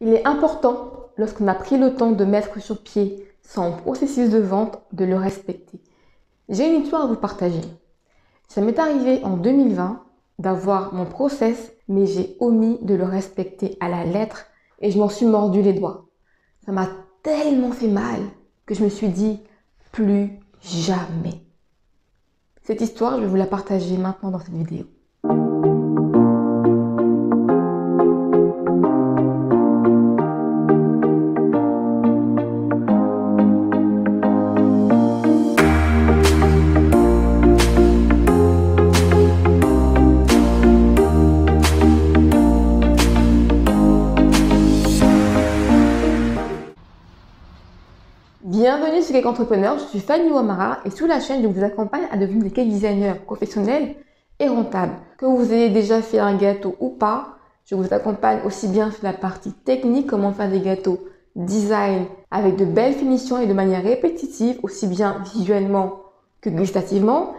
Il est important, lorsqu'on a pris le temps de mettre sur pied son processus de vente, de le respecter. J'ai une histoire à vous partager. Ça m'est arrivé en 2020 d'avoir mon process, mais j'ai omis de le respecter à la lettre et je m'en suis mordu les doigts. Ça m'a tellement fait mal que je me suis dit plus jamais. Cette histoire, je vais vous la partager maintenant dans cette vidéo. Bienvenue sur Cake Entrepreneur, je suis Fanny Ouamara et sur la chaîne je vous accompagne à devenir des cake designers professionnels et rentables. Que vous ayez déjà fait un gâteau ou pas, je vous accompagne aussi bien sur la partie technique, comment faire des gâteaux design avec de belles finitions et de manière répétitive, aussi bien visuellement que gustativement,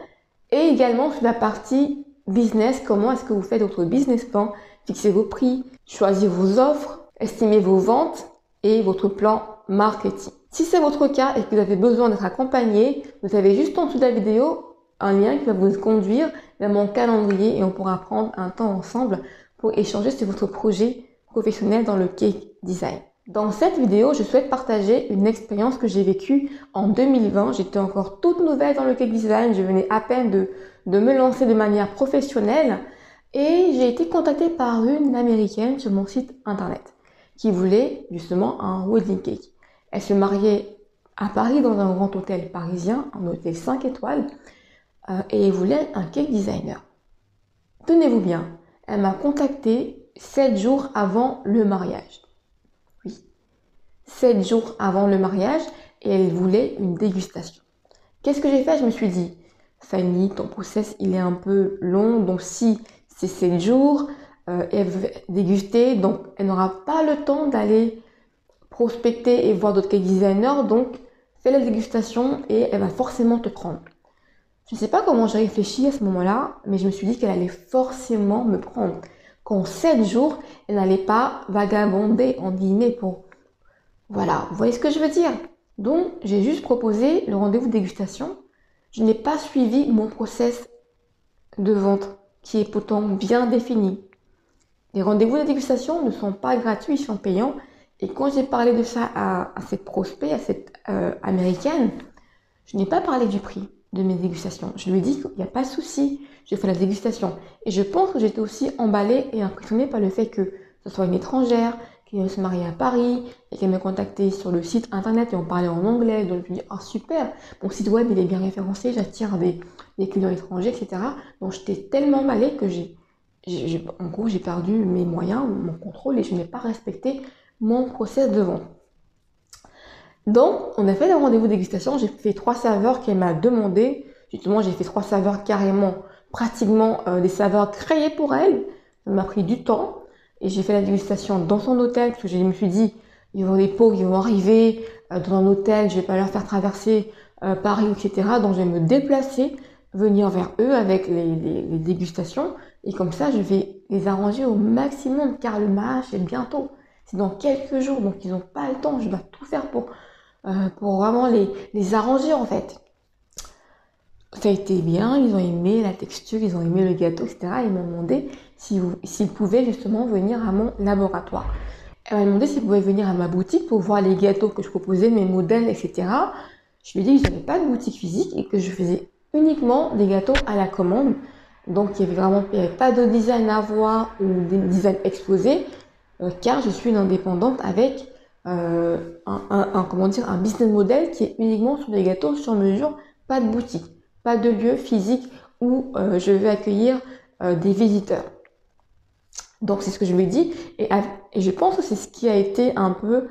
et également sur la partie business, comment est-ce que vous faites votre business plan, fixer vos prix, choisir vos offres, estimer vos ventes et votre plan marketing. Si c'est votre cas et que vous avez besoin d'être accompagné, vous avez juste en dessous de la vidéo un lien qui va vous conduire vers mon calendrier et on pourra prendre un temps ensemble pour échanger sur votre projet professionnel dans le cake design. Dans cette vidéo, je souhaite partager une expérience que j'ai vécue en 2020. J'étais encore toute nouvelle dans le cake design. Je venais à peine de, de me lancer de manière professionnelle et j'ai été contactée par une américaine sur mon site internet qui voulait justement un wedding cake. Elle se mariait à Paris dans un grand hôtel parisien, un hôtel 5 étoiles, euh, et elle voulait un cake designer. Tenez-vous bien, elle m'a contacté 7 jours avant le mariage. Oui, 7 jours avant le mariage, et elle voulait une dégustation. Qu'est-ce que j'ai fait? Je me suis dit, Fanny, ton process, il est un peu long, donc si c'est 7 jours, euh, elle veut déguster, donc elle n'aura pas le temps d'aller prospecter et voir d'autres cake designers, donc fais la dégustation et elle va forcément te prendre. Je ne sais pas comment j'ai réfléchi à ce moment-là, mais je me suis dit qu'elle allait forcément me prendre. Qu'en 7 jours, elle n'allait pas vagabonder, en guillemets, pour... Voilà, vous voyez ce que je veux dire Donc, j'ai juste proposé le rendez-vous de dégustation. Je n'ai pas suivi mon process de vente, qui est pourtant bien défini. Les rendez-vous de dégustation ne sont pas gratuits, ils sont payants. Et quand j'ai parlé de ça à, cette prospect, à cette euh, américaine, je n'ai pas parlé du prix de mes dégustations. Je lui ai dit qu'il n'y a pas de souci, j'ai fait la dégustation. Et je pense que j'étais aussi emballée et impressionnée par le fait que ce soit une étrangère, qui se mariée à Paris et qu'elle m'a contacté sur le site internet et on parlait en anglais. Donc je me dis, oh super, mon site web il est bien référencé, j'attire des, clients étrangers, etc. Donc j'étais tellement emballée que j'ai, en j'ai perdu mes moyens, mon contrôle et je n'ai pas respecté mon process de vente. Donc, on a fait le rendez-vous dégustation. J'ai fait trois saveurs qu'elle m'a demandé. Justement, j'ai fait trois saveurs carrément, pratiquement euh, des saveurs créées pour elle. Ça m'a pris du temps. Et j'ai fait la dégustation dans son hôtel parce que je me suis dit, ils vont des pots qui vont arriver euh, dans un hôtel. Je vais pas leur faire traverser euh, Paris, etc. Donc, je vais me déplacer, venir vers eux avec les, les dégustations. Et comme ça, je vais les arranger au maximum car le mariage est bientôt. C'est dans quelques jours, donc ils n'ont pas le temps. Je dois tout faire pour, euh, vraiment les, arranger en fait. Ça a été bien, ils ont aimé la texture, ils ont aimé le gâteau, etc. Ils m'ont demandé s'ils pouvaient justement venir à mon laboratoire. Elle m'a demandé s'ils pouvaient venir à ma boutique pour voir les gâteaux que je proposais, mes modèles, etc. Je lui ai dit que je n'avais pas de boutique physique et que je faisais uniquement des gâteaux à la commande. Donc il n'y avait vraiment pas de design à voir ou des designs exposés. Euh, car je suis une indépendante avec euh, un, comment dire, un business model qui est uniquement sur des gâteaux sur mesure, pas de boutique, pas de lieu physique où euh, je vais accueillir des visiteurs. Donc c'est ce que je lui ai dit et, je pense que c'est ce qui a été un peu,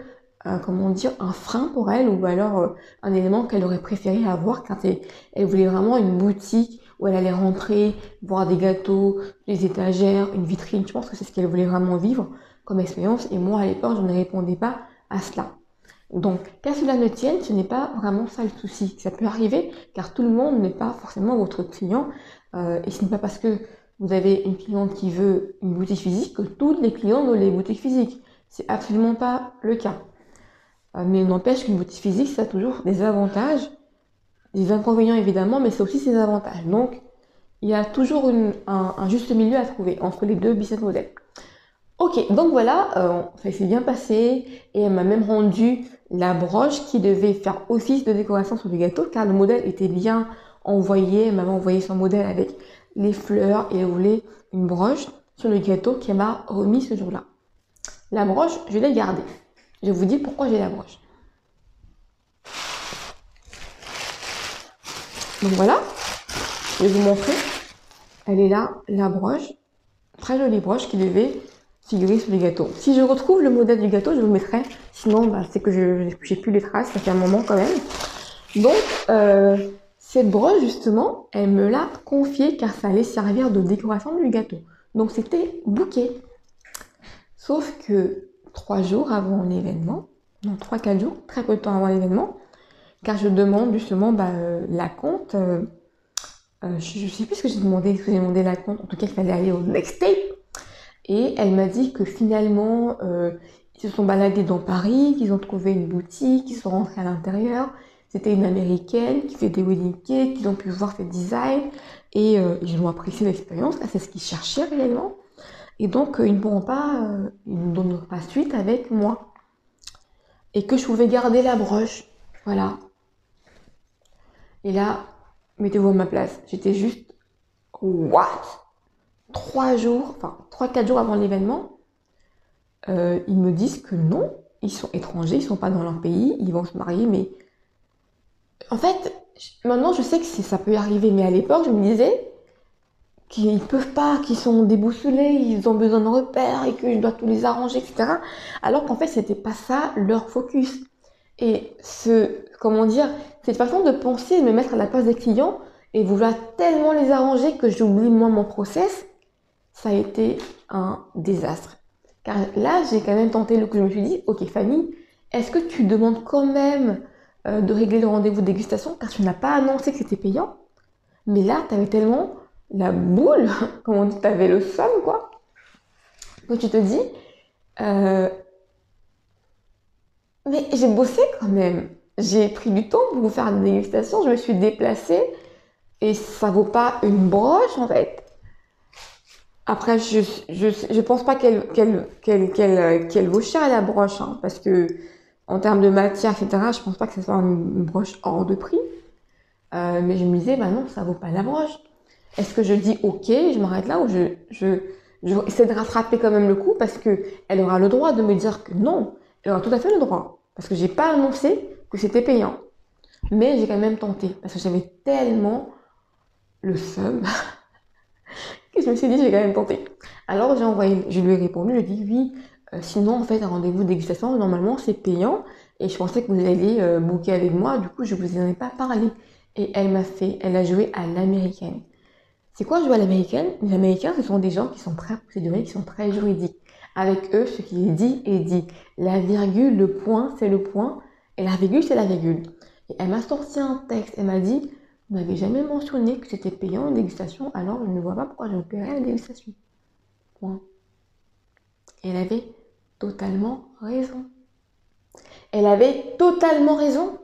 comment dire, un frein pour elle ou alors un élément qu'elle aurait préféré avoir quand elle, elle, voulait vraiment une boutique où elle allait rentrer, voir des gâteaux, des étagères, une vitrine. Je pense que c'est ce qu'elle voulait vraiment vivre comme expérience et moi à l'époque je ne répondais pas à cela. Donc qu'à cela ne tienne, ce n'est pas vraiment ça le souci. Ça peut arriver car tout le monde n'est pas forcément votre client euh, et ce n'est pas parce que vous avez une cliente qui veut une boutique physique que tous les clients veulent les boutiques physiques. C'est absolument pas le cas. Euh, mais n'empêche qu'une boutique physique, ça a toujours des avantages, des inconvénients évidemment, mais c'est aussi ses avantages. Donc, il y a toujours un, juste milieu à trouver entre les deux business models. Ok, donc voilà, euh, ça s'est bien passé et elle m'a même rendu la broche qui devait faire office de décoration sur le gâteau car le modèle était bien envoyé. Elle m'avait envoyé son modèle avec les fleurs et elle voulait une broche sur le gâteau qu'elle m'a remis ce jour-là. La broche, je l'ai gardée. Je vous dis pourquoi j'ai la broche. Donc voilà, je vais vous montrer. Elle est là, la broche. Très jolie broche qui devait figurer sur le gâteau. Si je retrouve le modèle du gâteau, je vous mettrai. Sinon, bah, c'est que je j'ai plus les traces, ça fait un moment quand même. Donc, euh, cette broche, justement, elle me l'a confiée car ça allait servir de décoration du gâteau. Donc, c'était bouquet. Sauf que trois jours avant l'événement, non, trois, quatre jours, très peu de temps avant l'événement, car je demande justement bah, euh, la compte. Euh, je, ne sais plus ce que j'ai demandé, ce que j'ai demandé la compte? En tout cas, il fallait aller au next tape. Et elle m'a dit que finalement, euh, ils se sont baladés dans Paris, qu'ils ont trouvé une boutique, qu'ils sont rentrés à l'intérieur. C'était une américaine qui fait des wedding cakes, qu'ils ont pu voir ses designs et euh, ils ont apprécié l'expérience. C'est ce qu'ils cherchaient réellement. Et donc, euh, ils ne pourront pas, ils ne donneront pas suite avec moi. Et que je pouvais garder la broche. Voilà. Et là, mettez-vous à ma place. J'étais juste, what? Trois jours, enfin trois, quatre jours avant l'événement, euh, ils me disent que non, ils sont étrangers, ils sont pas dans leur pays, ils vont se marier, mais en fait, maintenant je sais que ça peut arriver, mais à l'époque je me disais qu'ils peuvent pas, qu'ils sont déboussolés, ils ont besoin de repères et que je dois tout les arranger, etc. Alors qu'en fait c'était pas ça leur focus. Et ce, comment dire, cette façon de penser, de me mettre à la place des clients et vouloir tellement les arranger que j'oublie moi mon process, ça a été un désastre. Car là, j'ai quand même tenté le coup. Je me suis dit, ok Fanny, est-ce que tu demandes quand même euh, de régler le rendez-vous de dégustation? Car tu n'as pas annoncé que c'était payant Mais là, tu avais tellement la boule, comme on dit, tu avais le somme, quoi. Donc tu te dis, euh, mais j'ai bossé quand même. J'ai pris du temps pour vous faire la dégustation, je me suis déplacée et ça vaut pas une broche en fait. Après, je, je, je pense pas qu'elle qu'elle qu'elle qu'elle vaut cher la broche, hein, parce que en termes de matière, etc., je pense pas que ce soit une, broche hors de prix. Euh, mais je me disais, bah non, ça vaut pas la broche. Est-ce que je dis ok, je m'arrête là ou je, je, je essaie de rattraper quand même le coup parce que elle aura le droit de me dire que non, elle aura tout à fait le droit parce que j'ai pas annoncé que c'était payant. Mais j'ai quand même tenté parce que j'avais tellement le seum je me suis dit, j'ai quand même tenté. Alors j'ai envoyé, je lui ai répondu, je lui ai dit oui, euh, sinon en fait un rendez-vous de dégustation, normalement c'est payant, et je pensais que vous alliez euh, booker avec moi, du coup je vous en ai pas parlé. Et elle m'a fait, elle a joué à l'américaine. C'est quoi jouer à l'américaine? Les Américains, ce sont des gens qui sont très procéduriers, qui sont très juridiques. Avec eux, ce qui est dit est dit. La virgule, le point, c'est le point, et la virgule, c'est la virgule. Et elle m'a sorti un texte, elle m'a dit, vous n'avez jamais mentionné que c'était payant une dégustation, alors je ne vois pas pourquoi j'ai opéré la dégustation. Point. elle avait totalement raison. Elle avait totalement raison.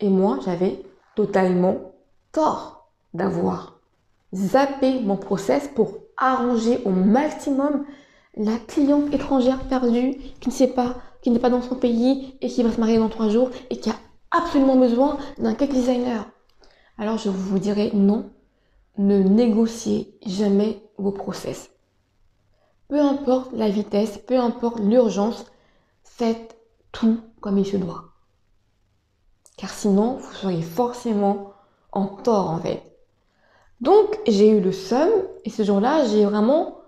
Et moi, j'avais totalement tort d'avoir zappé mon process pour arranger au maximum la cliente étrangère perdue qui ne sait pas, qui n'est pas dans son pays et qui va se marier dans trois jours et qui a absolument besoin d'un cake designer alors je vous dirais non, ne négociez jamais vos process. Peu importe la vitesse, peu importe l'urgence, faites tout comme il se doit. Car sinon, vous seriez forcément en tort en fait. Donc j'ai eu le seum et ce jour-là, j'ai vraiment,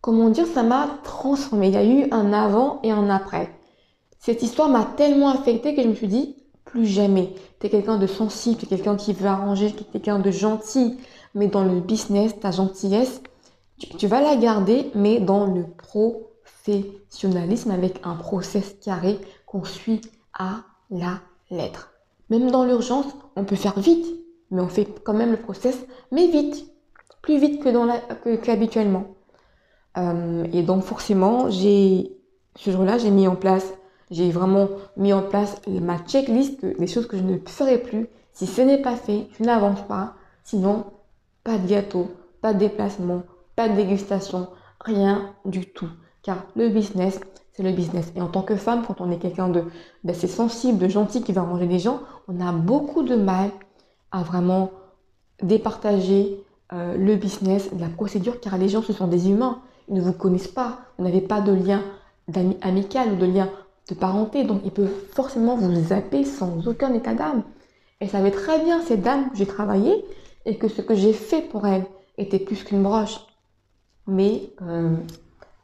comment dire, ça m'a transformé. Il y a eu un avant et un après. Cette histoire m'a tellement affectée que je me suis dit, plus jamais. Tu es quelqu'un de sensible, tu es quelqu'un qui veut arranger, tu es quelqu'un de gentil. Mais dans le business, ta gentillesse, tu, vas la garder, mais dans le professionnalisme avec un process carré qu'on suit à la lettre. Même dans l'urgence, on peut faire vite, mais on fait quand même le process, mais vite. Plus vite que dans qu'habituellement. Euh, et donc forcément, ce jour-là, j'ai mis en place, j'ai vraiment mis en place ma checklist des choses que je ne ferai plus. Si ce n'est pas fait, je n'avance pas. Sinon, pas de gâteau, pas de déplacement, pas de dégustation, rien du tout. Car le business, c'est le business. Et en tant que femme, quand on est quelqu'un d'assez sensible, de gentil, qui va ranger les gens, on a beaucoup de mal à vraiment départager euh, le business, la procédure, car les gens, ce sont des humains. Ils ne vous connaissent pas. Vous n'avez pas de lien amical ou de lien de parenté. Donc, ils peuvent forcément vous zapper sans aucun état d'âme. Ça savait très bien cette dame que j'ai travaillé et que ce que j'ai fait pour elle était plus qu'une broche. Mais euh,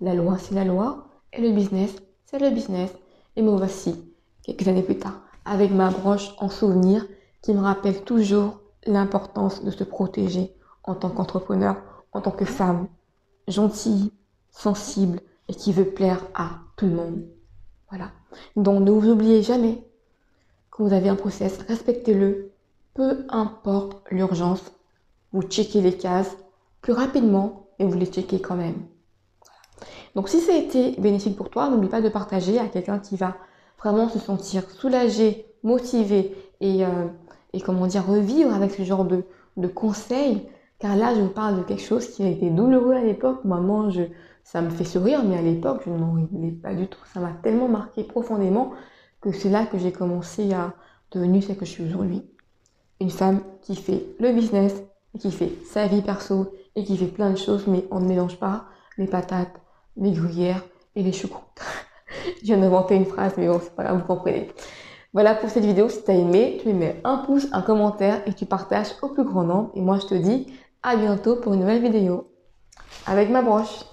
la loi, c'est la loi. Et le business, c'est le business. Et me voici, quelques années plus tard, avec ma broche en souvenir qui me rappelle toujours l'importance de se protéger en tant qu'entrepreneur, en tant que femme, gentille, sensible et qui veut plaire à tout le monde. Voilà. Donc ne vous oubliez jamais que vous avez un process, respectez-le, peu importe l'urgence, vous checkez les cases plus rapidement et vous les checkez quand même. Donc si ça a été bénéfique pour toi, n'oublie pas de partager à quelqu'un qui va vraiment se sentir soulagé, motivé et, euh, et comment dire, revivre avec ce genre de, de conseils. Car là, je vous parle de quelque chose qui a été douloureux à l'époque. Maman, je, ça me fait sourire, mais à l'époque, je n'en rigolais pas du tout. Ça m'a tellement marqué profondément que c'est là que j'ai commencé à devenir ce que je suis aujourd'hui. Une femme qui fait le business, qui fait sa vie perso et qui fait plein de choses, mais on ne mélange pas les patates, les gruyères et les choucroutes. je viens d'inventer une phrase, mais bon, c'est pas grave, vous comprenez. Voilà pour cette vidéo. Si tu as aimé, tu mets un pouce, un commentaire et tu partages au plus grand nombre. Et moi, je te dis à bientôt pour une nouvelle vidéo avec ma broche.